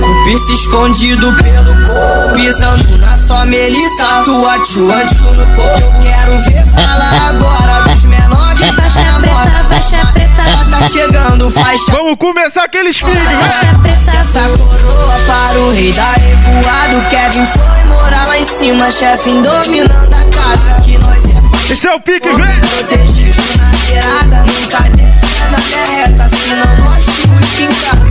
com piercing escondido pelo corpo Pisando na sua melissa, tua tchuanchu no corpo Eu quero ver falar agora dos menores Faixa preta, faixa preta. Tá chegando faixa Vamos começar aqueles filhos, Faixa preta, essa coroa para o rei da revoada. O Kevin foi morar lá em cima, chefe dominando a casa. Que nós é Esse é o pique, vem! protegido na beirada. Nunca deixa na minha reta, senão nós temos em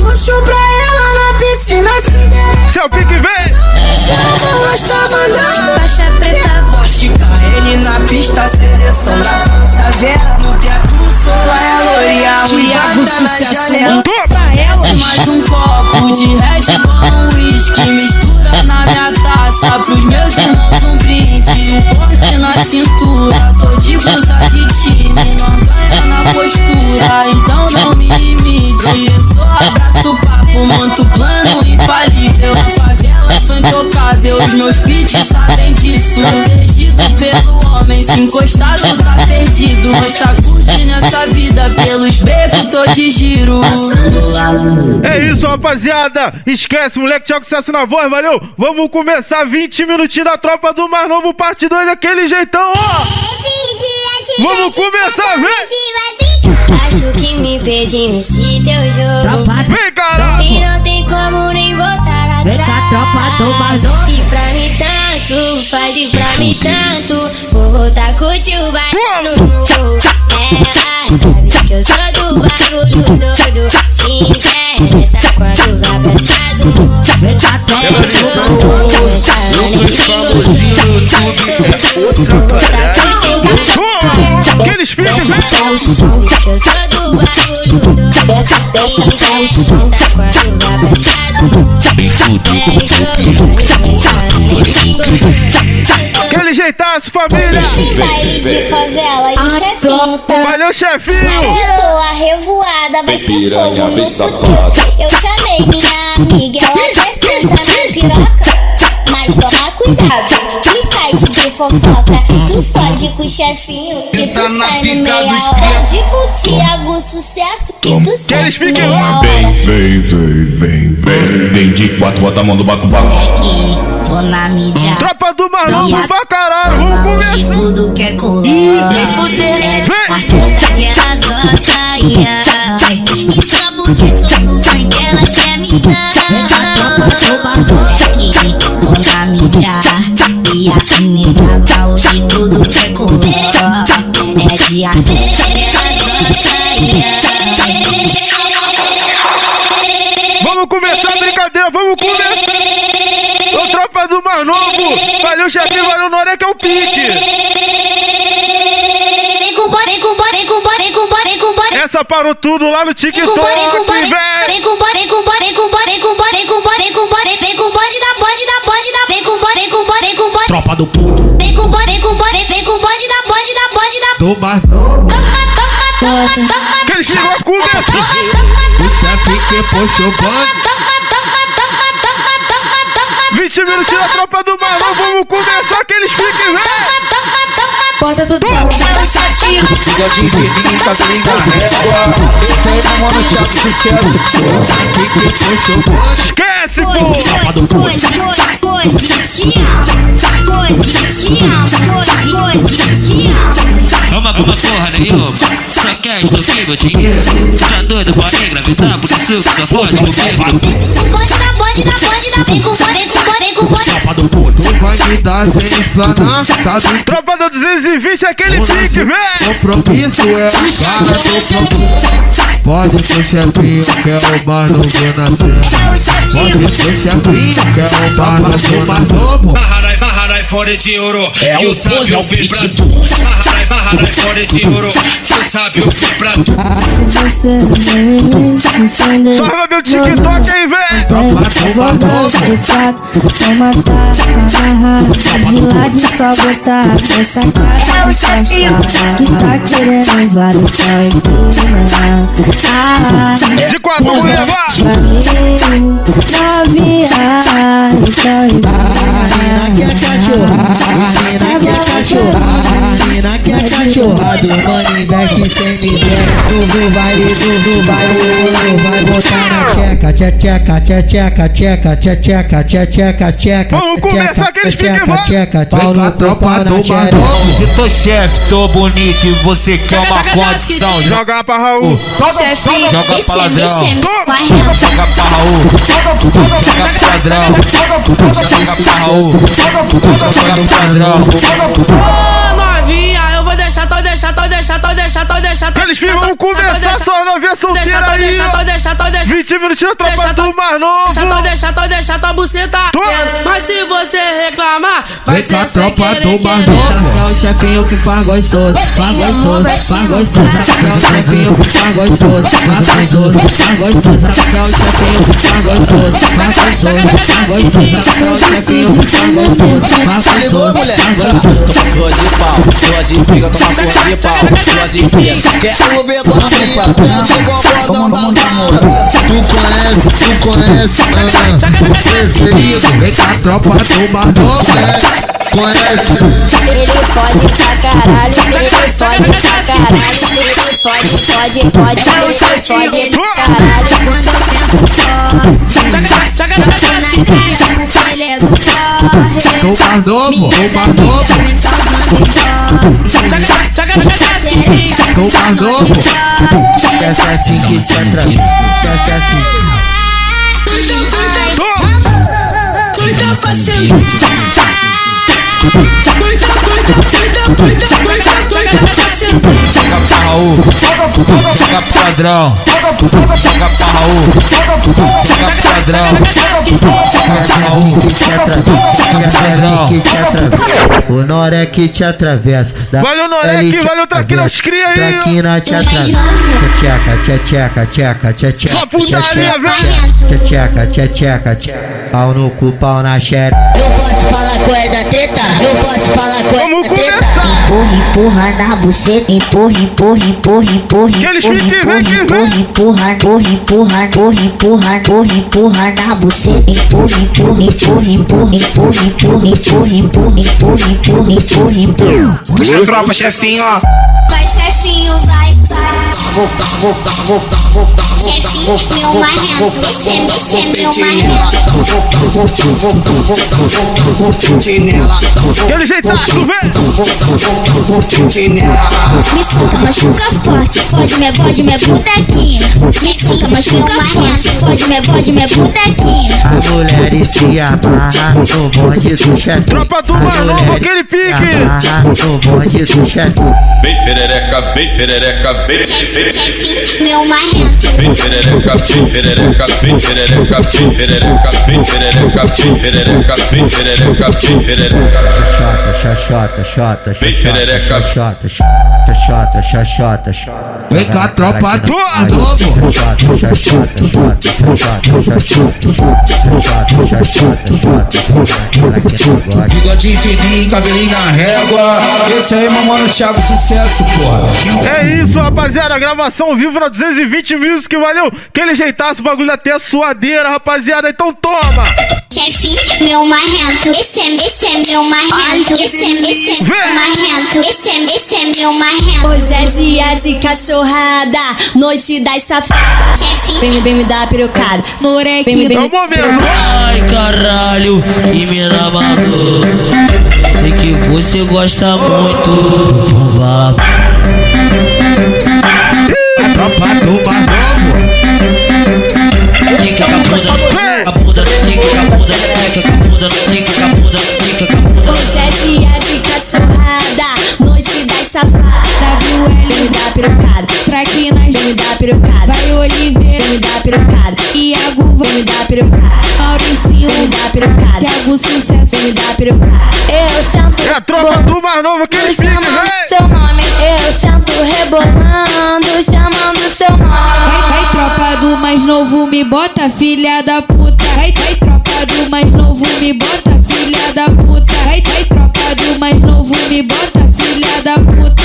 Luxo pra ela na piscina. Esse é o pique, vem! Nós tá mandando. faixa preta, Forte ele na pista, seleção da França Vera. No teatro, sou a L'Oreal. Thiago Ivanka na Sucesso. janela. Toma! Mais um copo de Red com uísque Mistura na minha taça. Pros meus irmãos um brinde Um na cintura. Tô de blusa de time Não ganha na postura. Então não me imite. Só abraço papo Monto plano infalível intocável Os meus beats sabem disso Protegido pelo homem Se encostado tá perdido Mas tá curtindo essa vida Pelos becos tô de giro É isso, rapaziada! Esquece, moleque, Thiago Sucesso na voz, valeu? Vamos começar 20 minutinhos da tropa do Mar Novo, parte 2, daquele jeitão, ó! Vamos começar, vem! acho que me perdi nesse teu jogo. Vem, caralho! E não tem como nem voltar Vem cá, atrás. tropa do Bardo. E pra mim tanto, faz e pra mim tanto. Vou voltar com o tio bailando. É, sabe que eu sou do bagulho doido. Se interessa quando vai pesado. vem tropa do com o tio bailando. Toma! Aqueles piques, vem! É o som que eu sou do bagulho doido. Se interessa quando vai pesado. Aquele jeitaço, família! Baile de favela e o chefinho tá Valeu, chefinho! Eu tô a revoada, vai ser fogo no futuro. Eu chamei minha amiga, ela quer sentar na piroca. Mas toma cuidado, os sites de fofoca. Tu fode com o chefinho que tu Tá sai no meia hora. Fode com o Thiago Sucesso que pique meia lá, Vem, vem, vem, vem, vem. Vem de quatro, bota a mão do baco, baco. Tô na mídia. Tropa do Novo pra caralho! Vamos começar! tudo que é color. É de Vem! que ela gosta. ai, ai. E que sou do funk, ela quer me dar. Tô na mídia. E assim nega hoje tudo que é color. É de que ela gosta. ai, brincadeira, vamos começar! Ô, tropa do Mar Novo! Valeu, chefinho, valeu, Noré, que é o pique! Vem com bode, vem com bode, vem com bode, vem com bode, vem com bode Essa parou tudo lá no Vem com TikTok, bode, vem com bode, velho! vem com bode, vem com bode, vem com bode, vem com com bode, vem com com bode da bode da bode da vem com bode, vem com bode, vem com bode, Tropa do Pulso. vem com bode, vem com bode, vem com bode da bode da bode da Do Bardo. Aqueles que vão começar! O chefe que puxa o banco. 20 minutos da tropa do Mar Novo, vamos começar aqueles piques, velho! Bota tudo Siga de infinito, tá ligado? Esse aí é mano Thiago Sucesso. Que puxa o banco. Esquece, pô! Tropa do Pulso. É uma boa porra nenhuma, só quer extorquir meu dinheiro. Tá doido pra engravidar, por isso que só fode comigo. Vem com bode da bode da bode da vem com bode, vem com bode, vem me dar sem explanar. Sabe Tropa do 220, aquele pique, velho! compromisso é a cara do. Pode ser chefinho, que é o bar novo nascer. Pode ser chefinho, que é o bar mais novo. Varrarai, varrarai, fora de ouro, que o sábio fez pra tu. Varrarai, varrarai, fora de ouro, que o sábio fez pra tu. Vem ver o TikTok aí, velho! Tropa do bar de lá de só botar essa cara de safada que tá querendo levar o tudo De quatro, vamos levar! Novinha, então Menina que é cachorra, menina que é cachorra, menina que é cachorra do Money Back sem me ver. Do baile, do baile, do vai botar na tcheca, tcheca, tcheca, tcheca, tcheca, tcheca, tcheca, tcheca. Vamos começar aquele tcheca, tcheca, pau no cu, pau na tcheca. Se tô chefe, tô bonito e você quer uma condição, joga Joga pra Raul. Chefinho, Joga esse palavrão. MC com a renta. joga pra Raul, joga padrão, joga pra Raul, joga eu vou deixar, tô deixar, tô deixar, tô deixar, tô deixar. Filhos, vamos conversar só novinha solteira Deixa, tô aí. deixar, tô deixar, tô deixar. 20 minutinhos, tropa Deixa, do tô- Mar Deixa, tô Novo. deixar, tô deixar tua buceta. Tô. Mas se você reclamar, vai ser sem tropa querer, querer. Novo. É o chefinho que faz gostoso, faz gostoso, faz gostoso. É o chefinho que faz gostoso, faz gostoso, faz gostoso. É o chefinho que faz gostoso, faz gostoso, faz gostoso. É o chefinho que faz gostoso, faz gostoso, faz gostoso. Sua de pau, sua de pica, toma Sou de pau, sou de pizza Quero ver tua pica Pensa igual bordão da zara Tu conhece, tu conhece Você fez isso Vem com a tropa do Bardones conhece. Ele pode pra caralho, ele pode pra caralho, ele pode, pode, pode, ele pode pra caralho. Quando eu pode, forte, dança na cara, ele é do corre. Tô pardobo, tô pardobo. Me causando choque. Tô pardobo. Quer certinho que cê pra mim, quer certinho. Então, então, então, então, joga pra Raul, joga padrão, joga pra Raul, joga padrão, joga pra Raul, joga padrão. O Norek te atravessa. Da Valeu, Norek, L te valeu, Traquina, atravessa. os cria aí. Traquina te atravessa. Tcheca, tcheca, tcheca, tcheca, Só putaria, velho. Tcheca, tcheca, tcheca. Pau no cu, pau na xereca. Posso falar com é da treta, não posso falar com Vamos é da treta. Empurra, empurra na buceta, empurra, empurra, empurra, empurra, empurra, empurra, vem, vem. empurra, empurra, empurra, empurra, empurra, empurra, empurra na buceta, empurra, empurra, empurra, empurra, empurra, empurra, empurra, empurra, empurra, empurra, empurra, empurra. Puxa tropa, chefinho, ó. Vai, chefinho, vai, vai. Chefinho, meu marrento. Esse é, meu marrento. Aquele jeitaço, velho. Me suca, machuca forte. Pode me, pode me botequinha. Me suca, machuca forte. Pode me, pode me botequinha. As mulheres se amarram no bonde do chefe. Tropa do As Mar Novo, mulheres aquele pique. no bonde do chefe. Bem perereca, bem perereca, bem bem meu marrento. Perereca, perereca, perereca, perereca, perereca, perereca, perereca, perereca. Xaxota, xaxota, xaxota, xaxota, xaxota, xaxota, xaxota. Vem cá, tropa do novo. Xaxota, xaxota, xaxota, xaxota, xaxota. Bigodinho fininho, cabelinho na régua. Esse aí, meu mano, Thiago, sucesso, porra. É isso, rapaziada. Gravação ao vivo na 220 Music, valeu? Aquele jeitaço, o bagulho até suadeira, rapaziada. Então toma! Chefinho, meu marrento. Esse é, esse é meu marrento. Esse é, esse é meu marrento. Esse é, esse é meu marrento. Hoje é dia de cachorrada, noite das safadas. Chefinho. Vem, vem me dar pirocada. Norek, vem, vem, É momento. Ai caralho, que mina maluca Sei que você gosta muito Fala A tropa do Mar Novo. Com a bunda, a bunda, com a bunda, com a bunda, com a bunda, com a bunda Hoje é dia de cachorrada, noite das safadas. WL me dar pirocada. Traquinas vem me dar pirocada. Vai Oliveira me dar pirocada. Iago vem me dar pirocada. Mauricinho me dar pirocada. Thiago Sucesso me dar pirocada. Eu sento É a tropa do Mar Novo, pique, chamando velho. seu nome. Eu sento rebolando, chamando seu nome. Vai, vai, tropa do mais novo, me bota, filha da puta. Vai, vai, tropa do mais novo, me bota, filha da puta. Vai, vai, tropa do mais novo, me bota, filha da puta.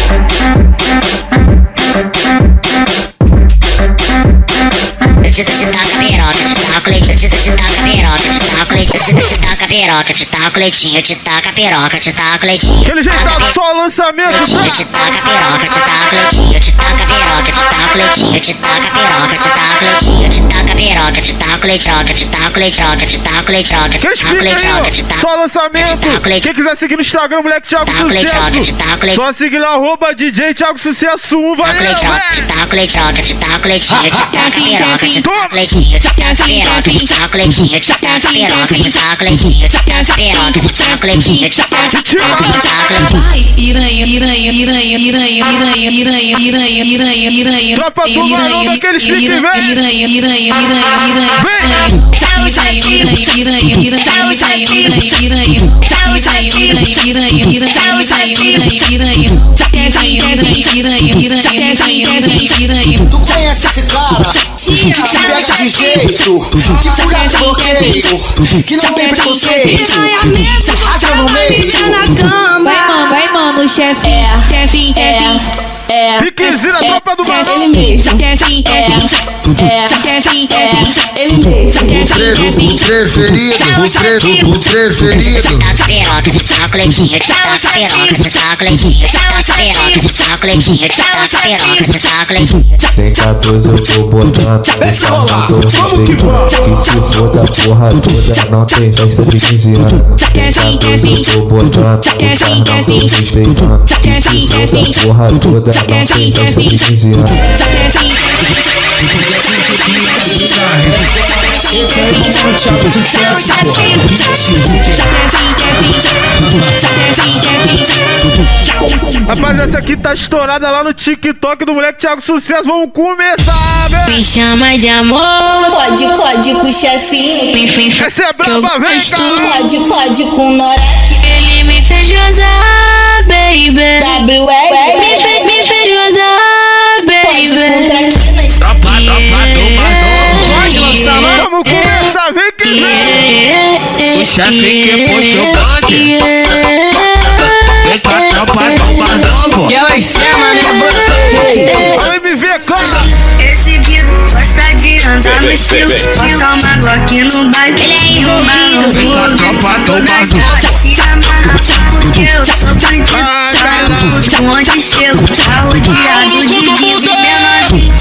Eu te dou de taca piroca, taca leite, eu te dou de taca piroca, taca leite, Eu te taco a piroca, eu te taco leitinho, eu te taco a piroca, eu te taco leitinho. Aquele jeitão, só lançamento. Leitinho, eu te taco a piroca, eu te taco leitinho, eu te taco a piroca, eu te taco leitinho, eu te taco a piroca, eu te taco leitinho, eu te taco a piroca, eu te taco leitroca, eu te taco leitroca, eu te taco leitroca, eu te taco eu te taco Só lançamento. Quem quiser seguir no Instagram, moleque Thiago Sucesso. Só seguir lá, arroba DJ Thiago Sucesso 1, Taco valeu, leitroca, é. te taco leitroca, te taco leitinho, te taco a piroca, te taco leitinho, te taco a piroca, te taco leitinho, te taco a piroca, te taco leitinho, te taco a piroca, leitinho, te taco te taco leitinho. Vai, piranha, piranha, piranha, piranha, piranha, piranha, piranha, piranha, piranha. Tropa do Marão daqueles pique, vem. Piranha, piranha, piranha, piranha. Piranha, piranha, piranha, piranha, piranha, piranha. Piranha, piranha, piranha, piranha, piranha, piranha. Piranha, piranha, piranha, piranha, piranha. Tu conhece esse cara? Que te veste de jeito, que fura bloqueio, que não tem preconceito. Piranha mesmo, joga no meio. na cama. Vai, mano, vai, mano, chefe. É, chefe, chefe. É, Piquezinha, é, tropa do barão. Ele me. Chefe, é, chefe, é, ele me. O preferido, o preferido, o preferido. Tchau, Cleitinho, tchau, peroca, tchau, Cleitinho, tchau, peroca, tchau, Cleitinho, tchau, peroca, tchau, Cleitinho. Tem 14, eu vou botar. Deixa rolar, vamos que vamos. Que se for da porra toda não tem festa de 15 anos. Tem 14 eu tô botando, tem carnal tô respeitando. Que se a porra toda, não tem festa de 15 anos. Esse é o Thiago Sucesso, Rapaz, essa aqui tá estourada lá no TikTok do moleque Thiago Sucesso. Vamos começar, velho. Me chama de amor. Pode, pode com o chefinho. Essa é braba, vem cá. Pode, pode com o Norek. Ele me fez gozar, baby. WL. Me fez, me fez gozar, Pode com baby. traquinas. Tropa, tropa do Marão. Pode lançar, mano. Vamos começar, vem que vem. O chefe que puxa o bonde. Vem com a tropa do Marão. Ela chama, né, Vai me ver, cara. Esse Vido gosta de andar no estilo. Bota uma Glock no baile. Ele é envolvido. Vem com a tropa do Marão. Se amarra porque eu sou bandido. Tá no onde chego, tá rodeado de guiso menorzinho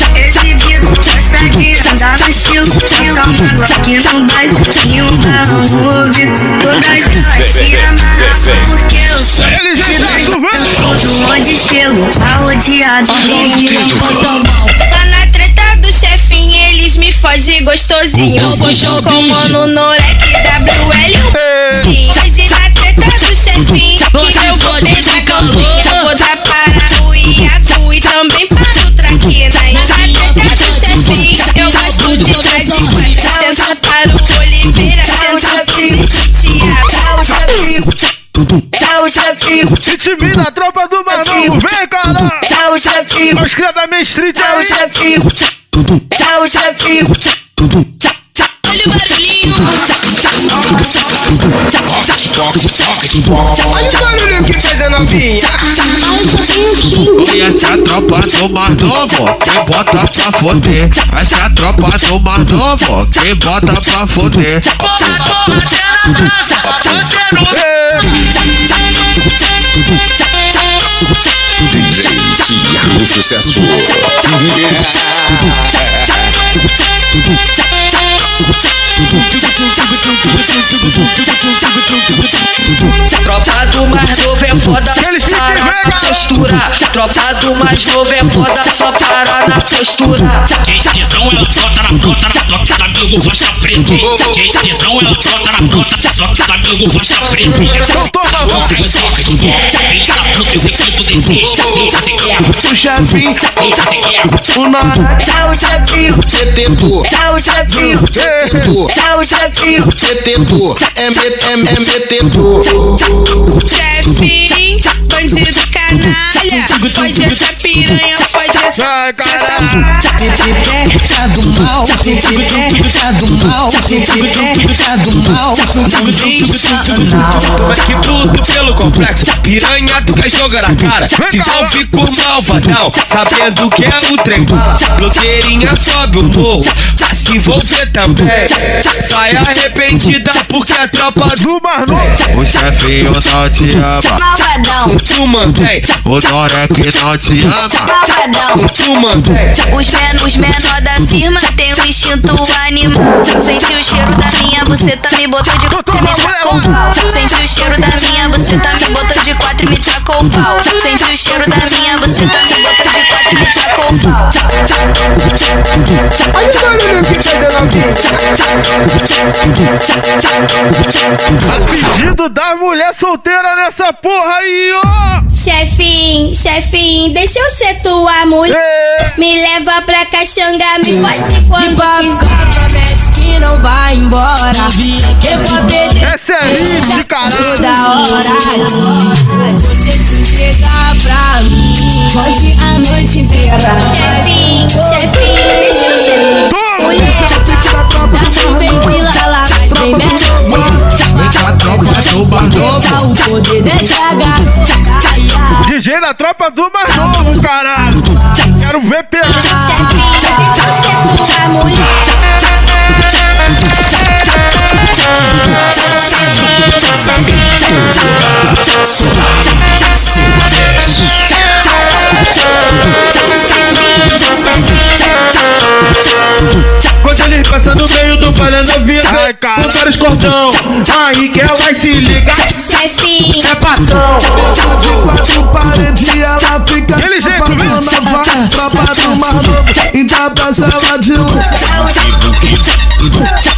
tá no estilo, então vai, que não dá move. Todas elas se amarram porque eu sou todo onde estilo, tá rodeado de Tá na treta do chefinho, eles me fogem gostosinho. Eu com o no Norec WL. Hoje na treta do chefinho, que eu vou tentar calcinha, vou dar para o Iago e também para o Traquina. É o chatinho. Intimida a tropa do Manolo, vem, cara. É o chatinho. Os cria da minha street é o chatinho. É o chatinho. Olha o barulhinho. Olha o barulho que fez a novinha. E essa tropa do Marnovo, quem bota pra foder. Essa tropa do Marnovo, quem bota pra foder. DJ Thiago Sucesso. Tropa do mais novo é foda, parar na postura. Tropa do mais novo é foda, só parar na postura. Quem tesão é o trota na trota, na trota, sabe o rocha preto. Quem tesão é o trota na trota, só que sabe o rocha preto. Então toma rocha. O chefinho, o nome é o chefinho, CTPU, é o chefinho, CTPU, é o chefinho, CTPU, é MTPU, chefinho bandido canalha. Fode essa piranha, fode Ai, caralho. Pepeca do mal, pepeca do mal, pepeca do mal, não deixa anal. Mas que tudo pelo complexo. Piranha, tu quer jogar na cara. Se envolve com malvadão Sabendo que é o trem Blogueirinha sobe o morro. Pra se envolver também. Sai arrependida porque a tropa do Marlon. O chefinho não te ama. Malvadão, Tu mantém. O Norek não te ama. Malvadão. Tu mantém Os, men os menor da firma tem um instinto animal. Sente o cheiro da minha buceta, me botou de quatro e me tacou pau. Sente o cheiro da minha buceta, me botou de quatro e me tacou pau. Sente o cheiro da minha buceta, me botou de quatro e me tacou o pau. Pedido da mulher solteira nessa porra aí, ó. Chefinho, chefinho, deixa eu ser tua mulher. Me leva pra caxanga, me fode quando quiser. promete que não vai embora. Essa é hit, caralho. toda hora. Você se entregar pra mim. Pode a noite inteira. Chefinho, chefinho, deixa eu do Bardomo O poder. DJ da tropa do mais novo, caralho. Quero ver pegar. Chefinho, deixa eu ser tua mulher. Quando ele passa no meio do palha novinha Ai, cara. Com vários cordão Aí que ela vai se ligar. Chefinho, É patrão. De quatro paredes ela fica Aquele jeito, viu? vai, Tropa do mar novo, então peça ela de lança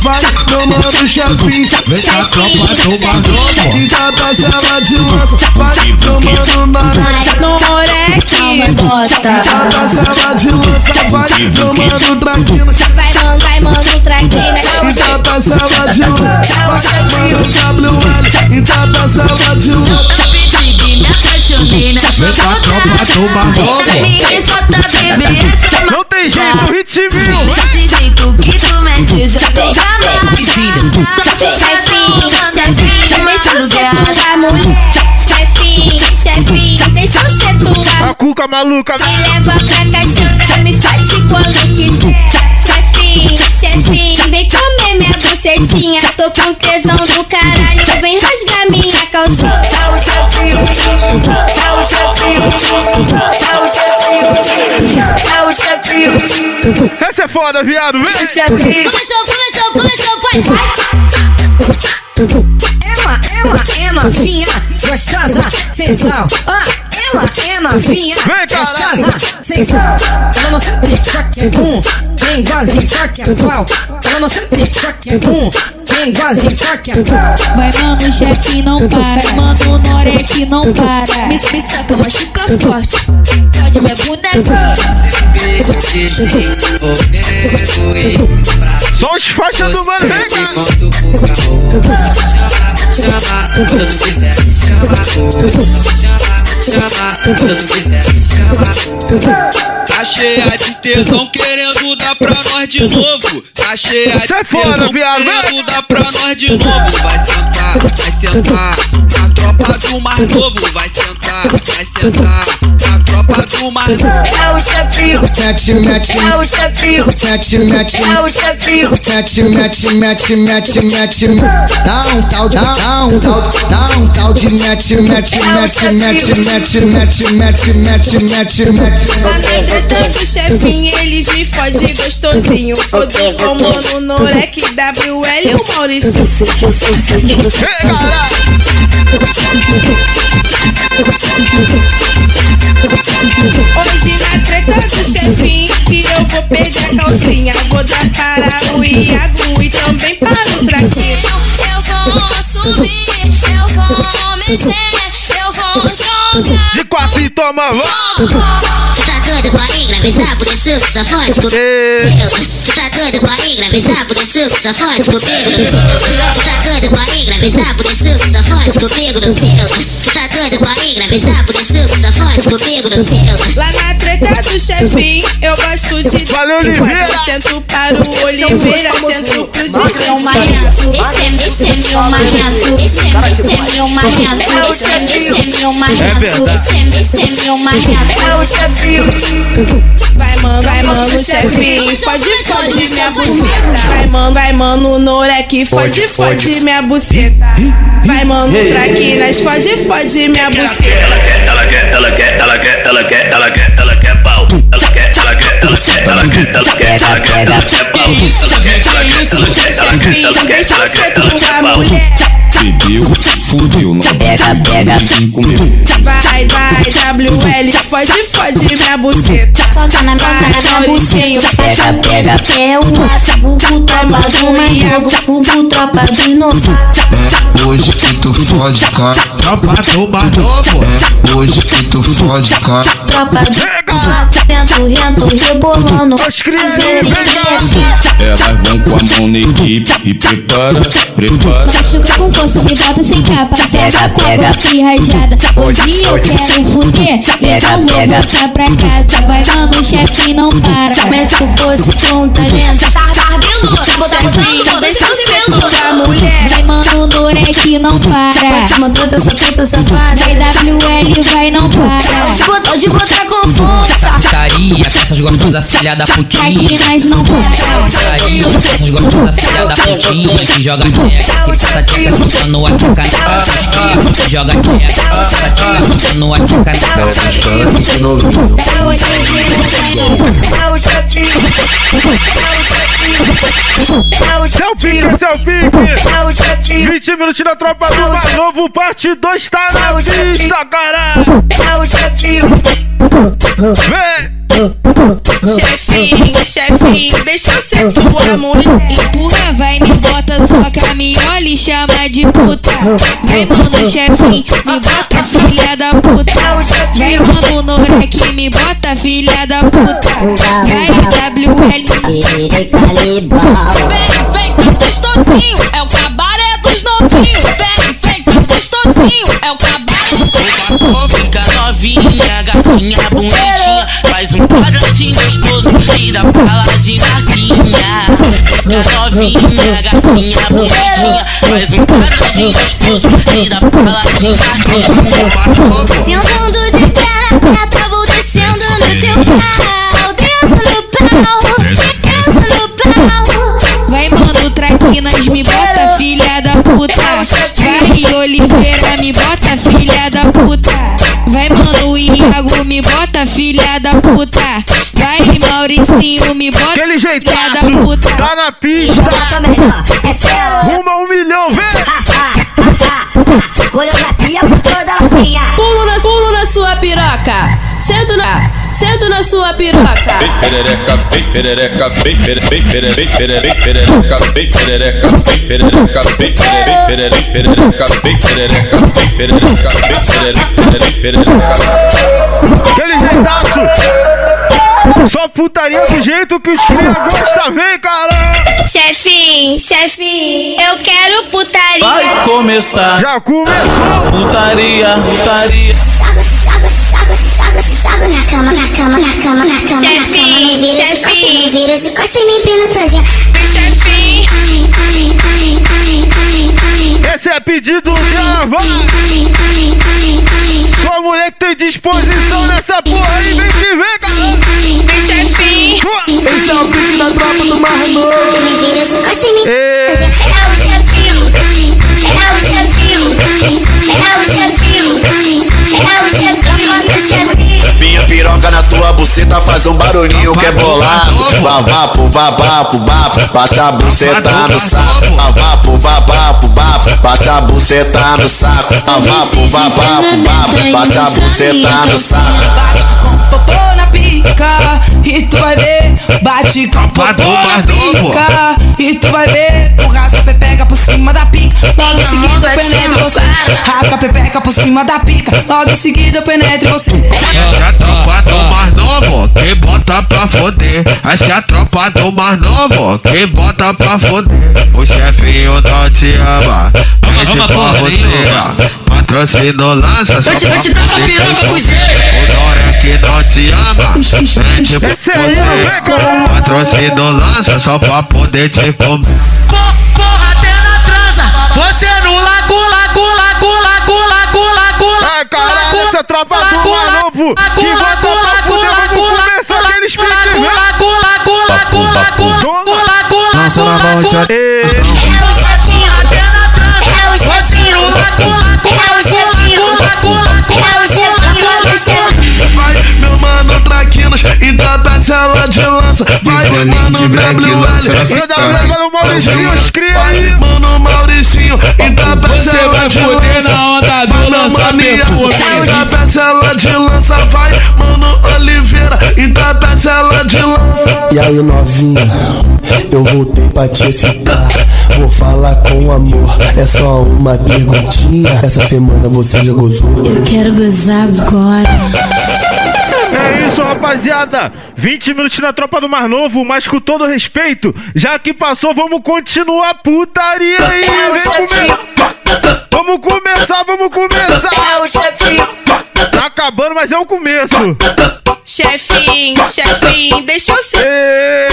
Vai tomando chefe, vem a tropa tomar domo. E da parcela de lança, vai tomando maré. No moleque, bota. Da parcela de lança, vai tomando traquina. Vai, mano, vai, mano, traquina. E da parcela de lança, vai tomando WL. E da tá, de lança. Vem pra tropa do barbosa Não tem jeito, ritminho Desse jeito que tu mete já vem deixa você mulher. Sai. A cuca maluca. Me leva pra caixona, me faz quando quiser. Sai fim, sai fim, vem comer minha bucetinha. Tô com tesão Essa é foda, viado. Vem. Começou, começou, começou, vai, vai. Ela, ela é novinha, gostosa, sensual. Ah, ela é novinha, Vem, caralho. gostosa, sensual. Ela não sente qualquer um, vem goze qualquer qual. Ela não sente qualquer um, vem goze qual. Vai, mano, chefe, não para. Mano, Norek, não para. Me me saca, machuca forte. Pode minha boneca. Só os faixas do mano. Chama, quando tu quiser, chama, chama, chama, quando tu quiser, chama. Tá cheia de tesão querendo dar pra nós de novo. Tá cheia de é tesão querendo dar pra nós de novo. Vai sentar, vai sentar. A tropa do mar novo vai sentar, vai sentar. A tropa do mar. É o chefinho, Mete, mete, é o chefinho, mete, mete é o chefinho. Mete, mete, mete, mete, mete Dá um tal de, dá um tal de, dá um tal de Mete, mete, mete, mete, mete, mete, mete, mete, mete, mete Tanto chefinho, eles me fodem gostosinho. Fodo com o mano Norek, WL e o Maurício. Vem, caralho. Hoje na treta do chefinho, que eu vou perder a calcinha. Vou dar para o Iago e também para o Traqueiro. Eu vou subir, eu vou mexer, eu vou. De quatro e toma, vó. Tá doida, doido pra engravidar, por isso que só fode comigo. Tu tá doido pra engravidar, por isso que só fode comigo. Tu tá doido pra engravidar, por isso que só fode comigo tá doido pra engravidar, por isso que comigo. Lá na treta do chefinho, eu gosto de. Valeu, Oliveira! Sento para o Oliveira, sento pro Esse é esse é, esse é meu marrento, esse é, esse é meu marrento, esse é, esse é esse é, é meu marrento. Vai, mano, vai, mano, chefinho, fode, fode minha buceta. Vai, mano, vai, mano, Norek, fode, fode minha buceta. Vai, mano, Traquinas, fode, fode minha buceta. Ela quer, ela quer, ela quer, ela quer, ela quer, ela quer pau. Ela quer, ela quer, ela quer, ela quer, ela quer, ela quer, ela quer pau. Ela quer, ela quer, ela quer, ela quer, ela quer, ela quer, ela quer pau. Bebeu, fudeu, não Pega, pega. comigo. Vai, vai, WL, fode, fode minha buceta. Toca na minha Mauricinho, Pega, pega, é o vulgo tropa do mais novo, vulgo tropa de novo. É hoje que tu fode, cara. Tropa do novo. É hoje que tu fode, cara. Tropa de novo, dentro, rento, rebolando. Elas vão com a mão na equipe e prepara, prepara. Machuca com força, me bota sem capa. Pega, pega, que rajada. Hoje eu quero fuder. Então vou voltar pra casa. Vai, mano, o chefe não para. Mas se tu fosse com talento, tá ardendo, tá botando, deixa eu se vendo. da mulher. Vai, mano, Norek não para. Te mandou essa puta safada. Vai, WL, vai, não para. Pode botar, pode botar com força. Putaria, peças gostam da filha da putinha. Aqui nós não. Putaria, peças gostam da filha da putinha. Que joga tcheca, que passa tcheca, juntando a tcheca em casa. Que joga tcheca, que passa tcheca, juntando a tcheca em casa. Seu pique, seu pique! 20 minutos da tropa do mais novo, parte 2 tá na pista, caralho! Vem! Chefinho, chefinho, deixa eu ser tua mulher. Empurra, vai, me bota, soca, me olha e chama de puta. Vai, mano, chefinho, me bota, filha da puta. Vai, mano, Norek, me bota, filha da puta. Vai, WL. Vem, vem com gostosinho, é o cabaré dos novinhos. Vem, vem com gostosinho, é o cabaré. Fica novinha, gatinha bonitinha Faz um quadradinho gostoso e dá pra lá de narquinha Fica novinha, gatinha bonitinha Faz um quadradinho gostoso e dá pra lá de narquinha Tentando de perna aberta, vou descendo no teu pau. Desço no pau, desço no pau. Vai, mano, Traquinas, me bota, filha da puta. Vai, Oliveira, me bota, filha da puta. Mano, Iago, me bota, filha da puta. Vai, Mauricinho, me bota, Aquele filha da jeitaço, puta. tá na pista! Rumo a um milhão, vem! Coreografia por toda novinha. Pulo na, sento na sua piroca. Perereca, perereca, perereca, perereca, perereca, perereca, perereca, perereca, bem pere- bem perereca. Aquele jeitaço! Só putaria do jeito que os cria gostam, vem, caralho! Chefinho, chefinho, eu quero putaria. Vai começar. Já começou. Putaria, putaria. Joga na cama, na cama, na cama, na cama, na cama. Me vira, se costa, me vira, se costa e me empina todinha. Ai, ai, ai, ai, ai, ai. Esse é pedido dela, vai! Ai, ai, ai, ai, Sua mulher que tem disposição nessa porra aí, vem que vem, ai, chefinho. Esse é o pique da tropa do Mar Novo. Tua buceta faz um barulhinho que é bolado. Vavapo, vapapo, bapo, bate a buceta no saco. Vavapo, vapapo, bapo, bate a buceta no saco. Vavapo, vapapo, bapo, bate a buceta no saco. Pica e tu vai ver. Bate com na pica e tu vai ver. O rasga pepeca por cima da pica. Logo em seguida eu penetro você. Rasga pepeca por cima da pica. Logo em seguida eu penetro você. Já tropa do mais novo. Tem bota pra foder. Acho que a tropa do mais novo, quem bota pra foder. O chefinho não te ama, pede pra você. Patrocínio lança só pra te dar com a piroca, O Dória que não te ama, pra você. Patrocínio lança só pra poder te comer. Porra, até na transa. Você no lago, lago, lago, lago, lago, lago. Ai, caralho, essa tropa do mais novo. Que bota pra fuder, vamos começar aquele split, Lança na mão, Richard. Vai, Traquinas, então peça ela de lança. Vai, mano WL, Mano, Mauricinho, os cria aí. Mano Mauricinho, então peça Você ela vai de lança. na onda do Mano lançamento, Mania, filho. Então peça ela de lança. Vai, mano Oliveira, então peça ela de lança. E aí novinha, eu voltei pra te excitar Vou falar com amor, é só uma perguntinha Essa semana você já gozou? Eu quero gozar agora. É isso, rapaziada. 20 minutos na tropa do Mar Novo, mas com todo respeito, já que passou, vamos continuar a putaria aí. Comer. Vamos começar, vamos começar. Tá acabando, mas é o começo. Chefinho, chefinho, deixa eu ser.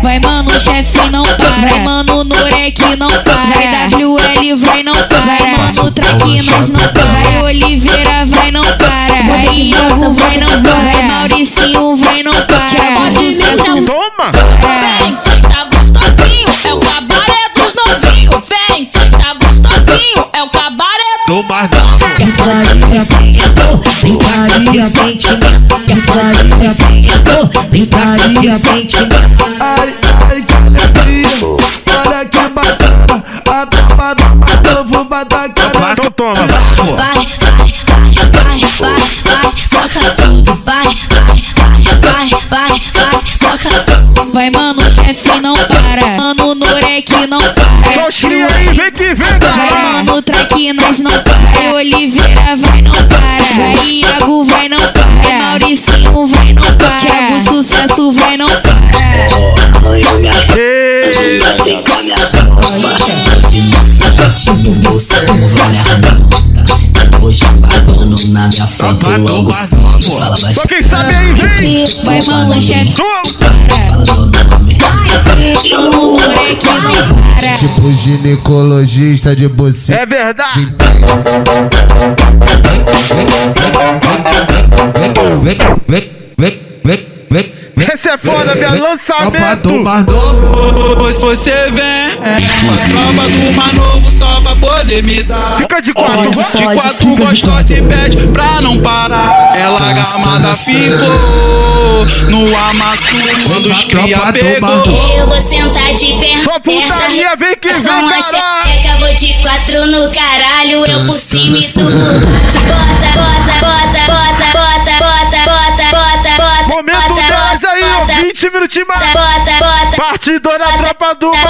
Vai, mano, chefe não para. Vai, mano, Norek não para. Vai, WL vai não para. Vai, mano, Traquinas não para. Vai, Oliveira vai não para. Vai, Iago vai não para. Vai, Mauricinho vai não para. Sucesso Toma! Mais amor, brincadeira sentimento. Quer fazer sem amor, brincadeira sentimento. Ai, ai, que alegria. Olha que bacana. A tropa do mais novo vai dar cara. Então toma. Vai, vai, vai, vai, vai, vai, soca tudo. Vai, vai, vai, vai, vai, vai, soca tudo. Vai, mano, chefe não para. Mano, Norek não para. Só aí, vem que vem, Vai, cara. Mano, Traquinas não para. Oliveira vai não para. Iago vai não para. Mauricinho vai não para. Thiago Sucesso vai não para. Tipo, bolsa várias nota. Hoje babando na minha foto logo assim. Fala Só quem sabe aí, vem. Vai, mano, chefe Fala meu nome. Mano, Norek não para. Tipo ginecologista de você. É verdade. Vem, vem, vem, vem, vem. Esse é foda, Tropa do lançamento. mais novo. Você vem com a tropa do mais novo só pra poder me dar. Fica de quatro, De quatro gostosa e pede pra não parar. Ela gamada ficou no amasso quando os cria Tropa do pegou. Eu vou sentar de perna Só putaria, vem que vem, caralho. vou de quatro no caralho. Eu por cima e tu bota, bota, bota, bota, 20 minutinhos mais. Partidor da tropa do vem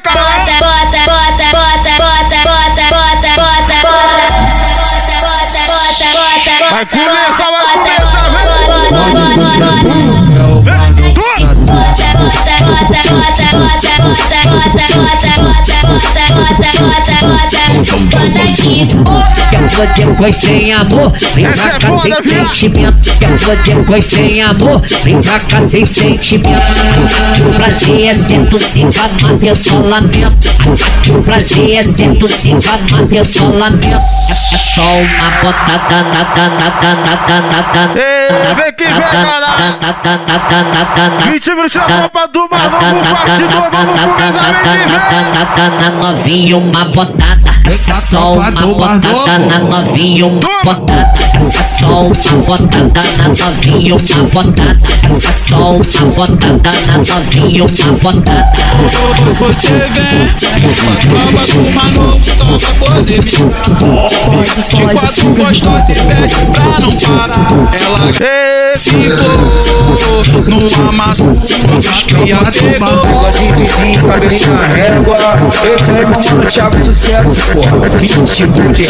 cá. Bota, bota, bota, bota, bota, bota, bota, bota. Quero sua que eu sem amor, vem pra cá sem sentimento. Quero sua que eu sem amor, vem pra cá sem sentimento. Aqui o Brasil é 105 amante, eu só lamento. Aqui o Brasil é 105 amante, eu só lamento. É só uma botada, nada, nada, nada, nada. Ei, vem que vem, caralho! Ritmo no chão, tropa do maluco, partido, vamos começar a Novinho, uma botada essa só uma botada na novinha uma botada. Essa só uma botada na novinha uma botada. Essa só uma botada na novinha uma botada. Você vem com a tropa do mais novo só pra poder me dar. De quatro gostosa e pede pra não parar. Ela ficou no amasso quando os cria pegou. Bigodinho fininho, cabelinho na régua Esse é meu mano Thiago Sucesso porra. Pitbull de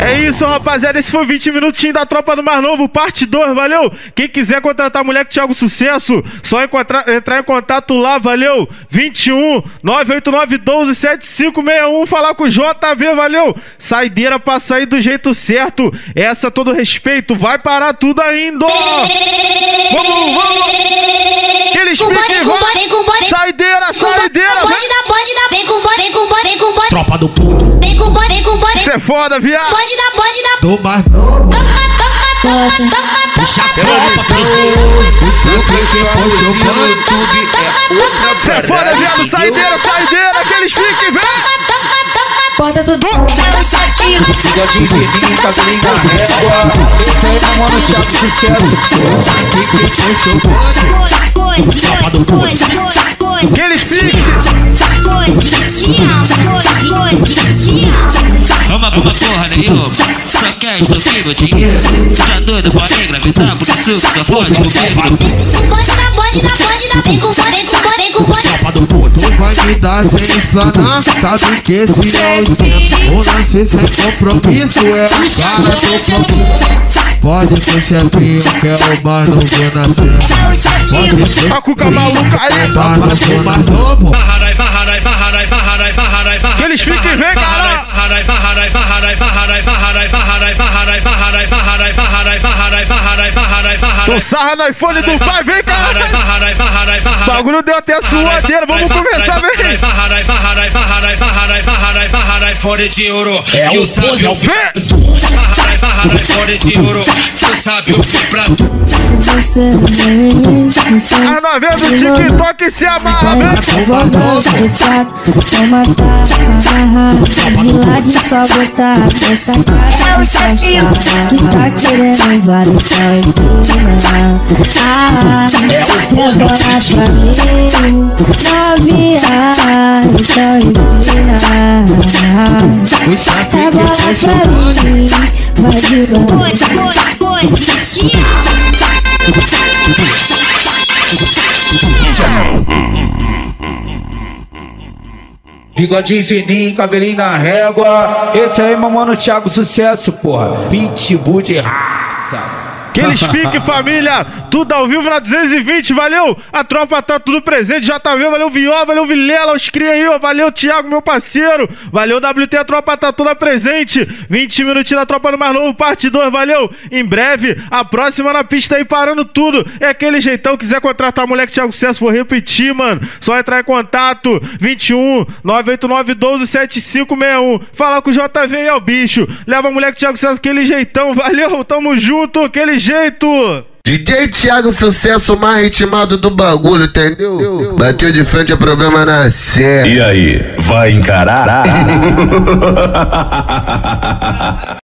É isso, rapaziada. Esse foi 20 minutinhos da Tropa do Mar Novo, parte 2, valeu? Quem quiser contratar moleque Thiago Sucesso, só entrar em contato lá, valeu? 21 989 12 7561, falar com o JV, valeu? Saideira pra sair do jeito certo. Essa todo respeito, vai parar tudo ainda. Vamos, vamos! Que eles fiquem, vai! Saideira, saideira! Pode dar, pode dar, vem com bode, vem com bode, vem com bode. Tropa do Pulso. Vem com bode, vem com bode. Isso é foda, viado! Pode dar, pode dar. Do bar. Puxa puxou, puxou, Isso é foda, viado! Saideira, saideira! Que eles fiquem, vem! bota tudo. Ela está aqui. Filha de Felipe, vem da régua. Esse é o mano de sucesso. Sabe que tem show. Que ele fique. Toma por porra nenhuma, só quer extorsivo dinheiro. Já tá doido pra negra, me dá por isso, só pode comigo. Pode dar, pode dar, pode dar, vem com fome, vem com fome, vem com fome. Só vai me dar sem explanar, sabe que se eu o lance é compromisso, é cara do compromisso. Pode ser chefinho, quero, mas não do nascer. Pode ser. A cuca maluca aí. Mas não sou mais novo. Eles fiquem, vem, cara. Deu sarra no iPhone do pai, vem cá! Bagulho deu até a suadeira, vamos começar, vem! Fone de ouro, que o sábio Fone de ouro, que o sábio prato A novela do TikTok se amarra, vem! É o saquinho! Tu tá querendo invadir, tá? Bigode fininho, cabelinho na régua. Esse aí, meu mano, Thiago Sucesso, porra. Pitbull de raiva. Que eles fiquem, família! Tudo ao vivo na 220, valeu! A tropa tá tudo presente, JV, valeu Viola, valeu Vilela, os cria aí, ó, valeu Thiago, meu parceiro, valeu WT, a tropa tá toda presente, 20 minutinhos da tropa do Mais Novo, parte 2, valeu! Em breve, a próxima na pista aí, parando tudo, é aquele jeitão, quiser contratar moleque Thiago Sucesso, vou repetir, mano, só entrar em contato, 21 989 12 7561, falar com o JV aí, ó, bicho, leva moleque Thiago Sucesso, aquele jeitão, valeu, tamo junto, aquele jeito! DJ Thiago, sucesso mais ritmado do bagulho, entendeu? Bateu de frente a problema na série. E aí, vai encarar?